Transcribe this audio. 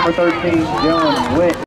number 13, Dylan Witt.